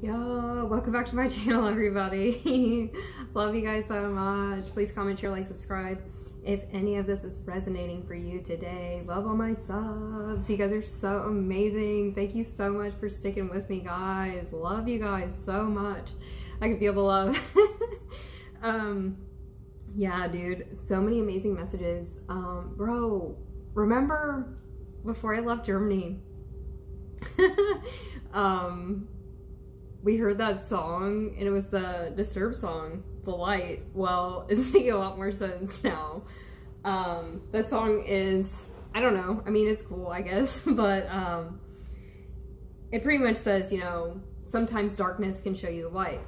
Yo, welcome back to my channel, everybody. Love you guys so much. Please comment, share, like, subscribe. If any of this is resonating for you today, love all my subs. You guys are so amazing. Thank you so much for sticking with me, guys. Love you guys so much. I can feel the love. um, yeah, dude, so many amazing messages. Um, bro, remember before I left Germany, um, we heard that song and it was the Disturbed song, The Light. Well, it's making a lot more sense now. Um, that song is, I don't know, I mean, it's cool, I guess, but um, it pretty much says, you know, sometimes darkness can show you the light,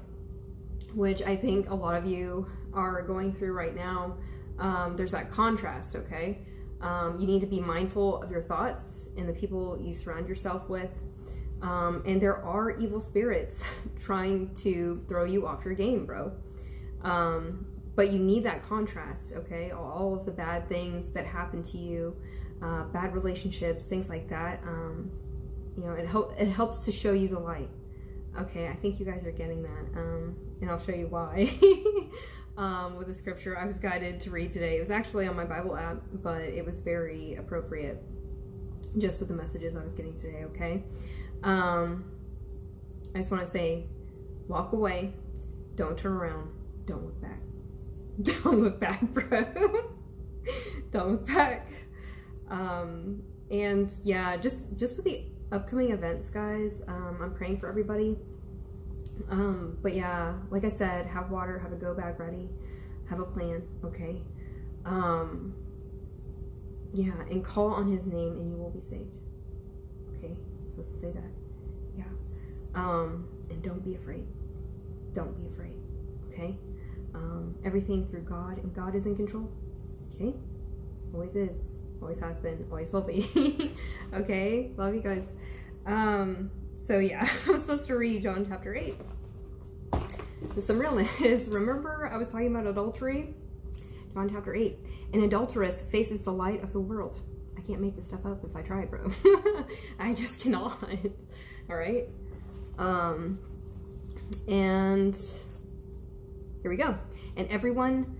which I think a lot of you are going through right now. Um, there's that contrast, okay? Um, you need to be mindful of your thoughts and the people you surround yourself with um, and there are evil spirits trying to throw you off your game, bro. Um, but you need that contrast, okay? All of the bad things that happen to you, uh, bad relationships, things like that. Um, you know, it, help, it helps to show you the light. Okay, I think you guys are getting that. Um, and I'll show you why. um, with the scripture I was guided to read today. It was actually on my Bible app, but it was very appropriate just with the messages I was getting today, okay? Um, I just want to say, walk away. Don't turn around. Don't look back. Don't look back, bro. Don't look back. Um, and yeah, just just with the upcoming events, guys. Um, I'm praying for everybody. Um, but yeah, like I said, have water, have a go bag ready, have a plan, okay? Um, yeah, and call on his name and you will be saved. Okay? Supposed to say that. Yeah. Um, and don't be afraid. Don't be afraid. Okay? Um, everything through God, and God is in control. Okay? Always is. Always has been. Always will be. okay? Love you guys. Um, so yeah, I'm supposed to read John chapter 8. some realness. Remember I was talking about adultery? John chapter 8. An adulteress faces the light of the world I can't make this stuff up if I try, bro. I just cannot. All right. Um, and here we go. And everyone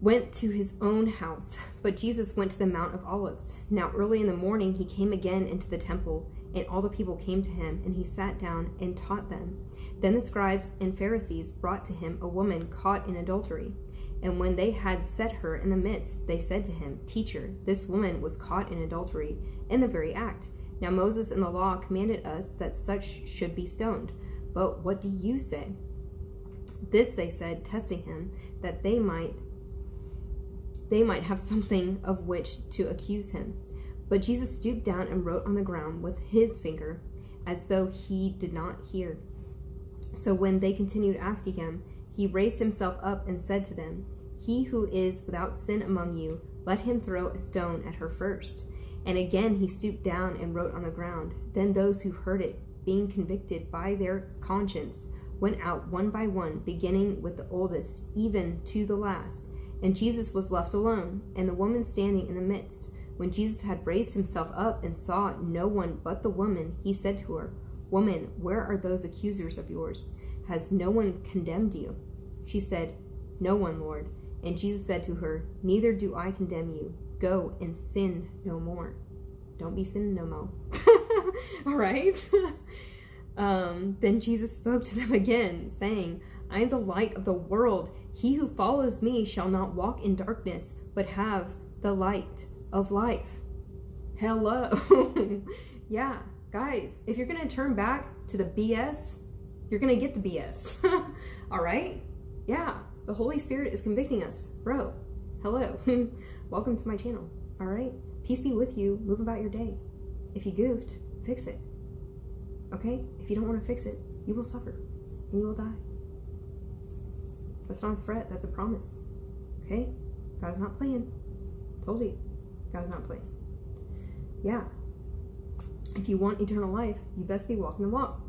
went to his own house, but Jesus went to the Mount of Olives. Now, early in the morning, he came again into the temple, and all the people came to him, and he sat down and taught them. Then the scribes and Pharisees brought to him a woman caught in adultery. And when they had set her in the midst, they said to him, Teacher, this woman was caught in adultery in the very act. Now Moses in the law commanded us that such should be stoned. But what do you say? This they said, testing him, that they might they might have something of which to accuse him. But Jesus stooped down and wrote on the ground with his finger, as though he did not hear. So when they continued asking him, he raised himself up and said to them, he who is without sin among you, let him throw a stone at her first. And again he stooped down and wrote on the ground. Then those who heard it, being convicted by their conscience, went out one by one, beginning with the oldest, even to the last. And Jesus was left alone, and the woman standing in the midst. When Jesus had raised himself up and saw no one but the woman, he said to her, Woman, where are those accusers of yours? Has no one condemned you? She said, No one, Lord. And Jesus said to her, Neither do I condemn you. Go and sin no more. Don't be sinning no more. All right? um, then Jesus spoke to them again, saying, I am the light of the world. He who follows me shall not walk in darkness, but have the light of life. Hello. yeah, guys, if you're going to turn back to the BS, you're going to get the BS. All right? Yeah, the Holy Spirit is convicting us. Bro, hello. Welcome to my channel. All right? Peace be with you. Move about your day. If you goofed, fix it. Okay? If you don't want to fix it, you will suffer and you will die. That's not a threat, that's a promise. Okay? God is not playing. Told you. God is not playing. Yeah. If you want eternal life, you best be walking the walk.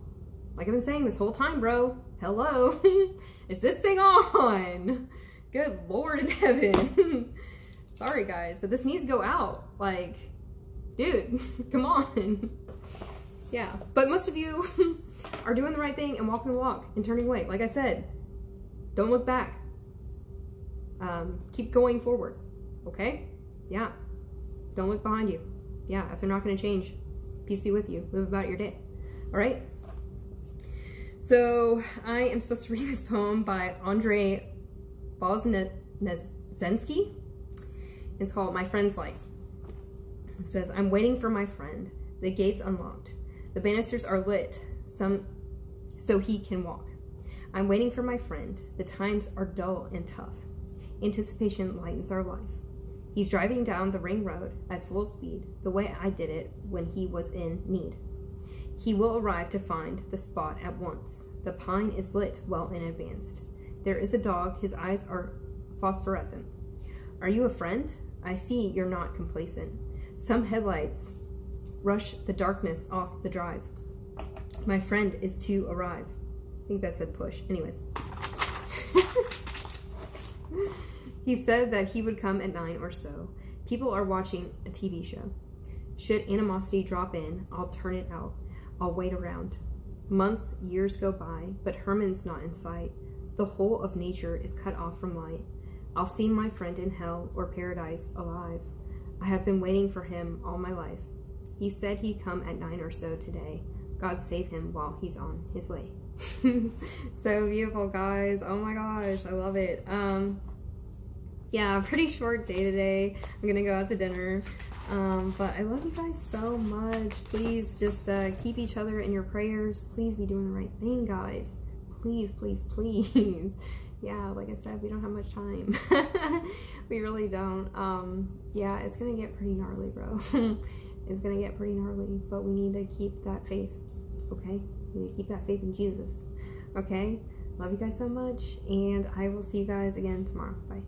Like I've been saying this whole time, bro. Hello. Is this thing on? Good Lord in heaven. Sorry, guys, but this needs to go out. Like, dude, come on. Yeah. But most of you are doing the right thing and walking the walk and turning away. Like I said, don't look back. Um, keep going forward. Okay? Yeah. Don't look behind you. Yeah, if they're not going to change, peace be with you. Move about your day. All right? So, I am supposed to read this poem by Andre Bosnezensky. It's called My Friend's Light. It says, I'm waiting for my friend. The gate's unlocked. The banisters are lit some so he can walk. I'm waiting for my friend. The times are dull and tough. Anticipation lightens our life. He's driving down the ring road at full speed, the way I did it when he was in need. He will arrive to find the spot at once. The pine is lit well in advance. There is a dog, his eyes are phosphorescent. Are you a friend? I see you're not complacent. Some headlights rush the darkness off the drive. My friend is to arrive. I think that said push. Anyways. he said that he would come at 9 or so. People are watching a TV show. Should animosity drop in, I'll turn it out. I'll wait around. Months, years go by, but Herman's not in sight. The whole of nature is cut off from light. I'll see my friend in hell or paradise alive. I have been waiting for him all my life. He said he'd come at nine or so today. God save him while he's on his way. so beautiful, guys. Oh my gosh, I love it. Um, yeah, pretty short day today. I'm gonna go out to dinner. Um, but I love you guys so much. Please just uh, keep each other in your prayers. Please be doing the right thing, guys. Please, please, please. yeah, like I said, we don't have much time. we really don't. Um, yeah, it's gonna get pretty gnarly, bro. it's gonna get pretty gnarly, but we need to keep that faith, okay? We need to keep that faith in Jesus, okay? Love you guys so much, and I will see you guys again tomorrow. Bye.